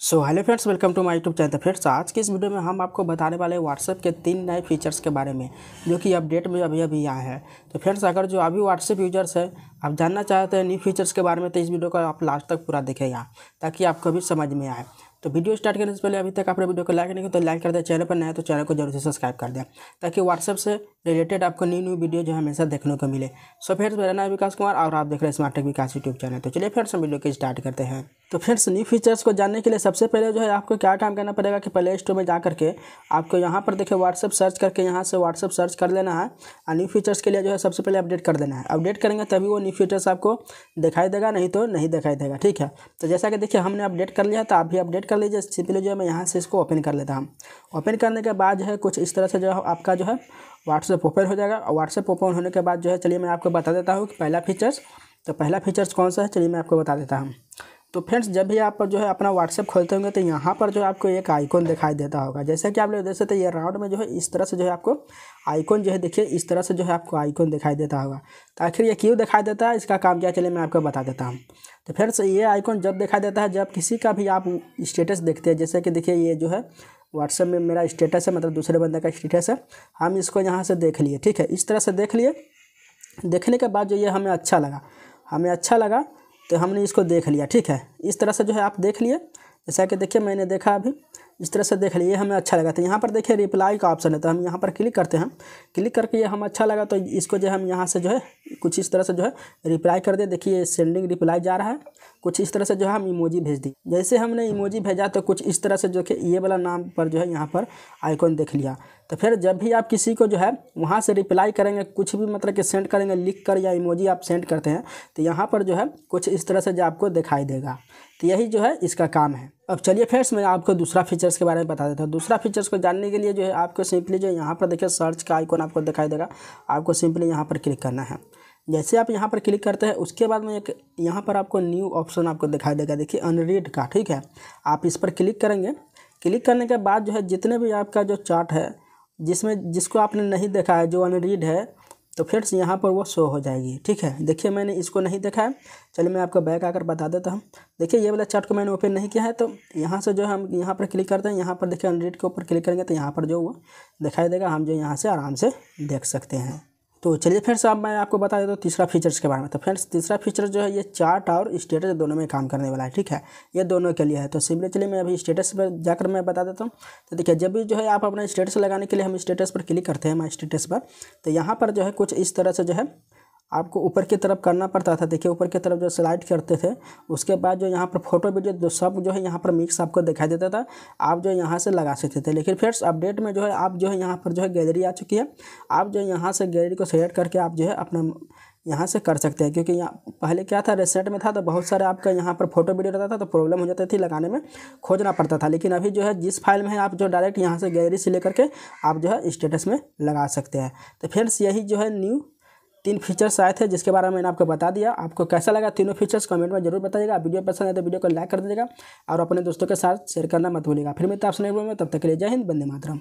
So hello friends welcome to my YouTube channel friends आज के इस वीडियो में हम आपको बताने वाले व्हाट्सएप के तीन नए फीचर्स के बारे में, जो कि अपडेट में अभी अभी आए हैं। तो फ्रेंड्स अगर जो अभी व्हाट्सएप यूज़र्स है, आप जानना चाहते हैं न्यू फीचर्स के बारे में तो इस वीडियो को आप लास्ट तक पूरा देखेगा ताकि आपको भी समझ में आए। तो वीडियो स्टार्ट करने से पहले अभी तक आपने वीडियो को लाइक नहीं किया तो लाइक कर दें, चैनल पर नया तो चैनल को ज़रूर से सब्सक्राइब कर दें, ताकि व्हाट्सएप से रिलेटेड आपको न्यू न्यू वीडियो जो है हमेशा देखने को मिले। सो फ्रेंड्स, मेरा नाम विकास कुमार और आप देख रहे हैं smart tech Vikas YouTube channel तो चलिए फ्रेंड्स, हम वीडियो को स्टार्ट करते हैं। तो फ्रेंड्स न्यू फीचर्स को जानने के लिए सबसे पहले जो है आपको क्या काम करना पड़ेगा कि प्ले स्टोर में जा करके आपको यहाँ पर देखिए व्हाट्सएप सर्च करके यहाँ से व्हाट्सएप सर्च कर लेना है और न्यू फीचर्स के लिए जो है सबसे पहले अपडेट कर देना है। अपडेट करेंगे तभी वो न्यू फीचर्स आपको दिखाई देगा, नहीं तो नहीं दिखाई देगा, ठीक है? तो जैसा कि देखिए हमने अपडेट कर लिया तो आप भी अपडेट कर लीजिए सिंपली जो है मैं यहाँ से इसको ओपन कर लेता हूँ। ओपन करने के बाद जो है, कुछ इस तरह से जो है, आपका जो है व्हाट्सएप ओपन हो जाएगा। और व्हाट्सएप ओपन होने के बाद जो है, चलिए मैं आपको बता देता हूँ कि पहला फीचर्स तो पहला फीचर्स कौन सा है, चलिए मैं आपको बता देता हूँ। तो फ्रेंड्स, जब भी आप जो है अपना व्हाट्सएप खोलते होंगे तो यहाँ पर जो है आपको एक आइकॉन दिखाई देता होगा। जैसे कि आप लोग देख सकते हैं, ये राउंड में जो है इस तरह से जो है आपको आइकॉन जो है, देखिए, इस तरह से जो है आपको आइकॉन दिखाई देता होगा। तो आखिर ये क्यों दिखाई देता है, इसका काम क्या, चलिए मैं आपको बता देता हूँ। तो फ्रेंड्स, ये आइकॉन जब दिखाई देता है, जब किसी का भी आप स्टेटस देखते हैं, जैसे कि देखिए, ये जो है व्हाट्सएप में मेरा स्टेटस है मतलब दूसरे बंदे का स्टेटस है, हम इसको यहाँ से देख लिए, ठीक है? इस तरह से देख लिए। देखने के बाद जो ये हमें अच्छा लगा, हमें अच्छा लगा तो हमने इसको देख लिया, ठीक है? इस तरह से जो है आप देख लिए। जैसा कि देखिए, मैंने देखा अभी इस तरह से देख लिए हमें अच्छा लगा तो यहाँ पर देखिए रिप्लाई का ऑप्शन है तो हम यहाँ पर क्लिक करते हैं। क्लिक करके ये हम अच्छा लगा तो इसको जो हम यहाँ से जो है, कुछ इस तरह से जो है रिप्लाई कर दे। देखिए सेंडिंग रिप्लाई जा रहा है। कुछ इस तरह से जो है, हम इमोजी भेज दी। जैसे हमने इमोजी भेजा तो कुछ इस तरह से जो कि ये वाला नाम पर जो है, यहाँ पर आइकॉन देख लिया। तो फिर जब भी आप किसी को जो है, वहाँ से रिप्लाई करेंगे, कुछ भी मतलब कि सेंड करेंगे, लिख कर या इमोजी आप सेंड करते हैं तो यहाँ पर जो है, कुछ इस तरह से जो आपको दिखाई देगा। तो यही जो है, इसका काम है। अब चलिए फ्रेंड्स, मैं आपको दूसरा फीचर्स के बारे में बता देता हूँ। दूसरा फीचर्स को जानने के लिए जो है, आपको सिंपली जो यहाँ पर देखिए सर्च का आइकॉन आपको दिखाई देगा। आपको सिंपली यहाँ पर क्लिक करना है। जैसे आप यहाँ पर क्लिक करते हैं, उसके बाद में एक यहाँ पर आपको न्यू ऑप्शन आपको दिखाई देगा। देखिए अनरीड का, ठीक है? आप इस पर क्लिक करेंगे। क्लिक करने के बाद जो है, जितने भी आपका जो चार्ट है, जिसमें, जिसको आपने नहीं देखा है, जो अनरीड है तो फ्रेंड्स, यहाँ पर वो शो हो जाएगी। ठीक है? देखिए, मैंने इसको नहीं देखा है। चलिए, मैं आपको बैक आकर बता देता हूँ। देखिए, ये वाला चार्ट को मैंने ओपन नहीं किया है तो यहाँ से जो हम यहाँ पर क्लिक करते हैं, यहाँ पर देखिए अनरीड के ऊपर क्लिक करेंगे तो यहाँ पर जो वो दिखाई देगा, हम जो यहाँ से आराम से देख सकते हैं। तो चलिए फ्रेंड्स, अब मैं आपको बता देता हूँ तीसरा फीचर्स के बारे में। तो फ्रेंड्स, तीसरा फीचर जो है, ये चार्ट और स्टेटस दोनों में काम करने वाला है, ठीक है? ये दोनों के लिए है। तो सिंपली चलिए मैं अभी स्टेटस पर जाकर मैं बता देता हूँ। तो देखिए, जब भी जो है आप अपना स्टेटस लगाने के लिए हम स्टेटस पर क्लिक करते हैं माई स्टेटस पर तो यहाँ पर जो है कुछ इस तरह से जो है आपको ऊपर की तरफ़ करना पड़ता था। देखिए, ऊपर की तरफ़ जो स्लाइड करते थे, उसके बाद जो यहाँ पर फ़ोटो वीडियो जो सब जो है यहाँ पर मिक्स आपको दिखाई देता था। आप जो यहाँ से लगा सकते थे। लेकिन फिर अपडेट में जो है, आप जो है यहाँ पर जो है गैलरी आ चुकी है। आप जो यहाँ से गैलरी को सेलेक्ट करके आप जो है अपना यहाँ से कर सकते हैं। क्योंकि यहाँ पहले क्या था रेसेंट में था तो बहुत सारे आपका यहाँ पर फ़ोटो वीडियो रहता था तो प्रॉब्लम हो जाती थी लगाने में, खोजना पड़ता था। लेकिन अभी जो है, जिस फ़ाइल में है, आप जो डायरेक्ट यहाँ से गैलरी से लेकर के आप जो है स्टेटस में लगा सकते हैं। तो फ्रेंड्स यही जो है न्यू तीन फीचर्स आए थे जिसके बारे में मैंने आपको बता दिया। आपको कैसा लगा तीनों फीचर्स कमेंट में ज़रूर बताइएगा। वीडियो पसंद है तो वीडियो को लाइक कर दीजिएगा और अपने दोस्तों के साथ शेयर करना मत भूलिएगा। फिर मैं तो आपसे नहीं बोलूँगा तब तक के लिए जय हिंद बंदे मातरम।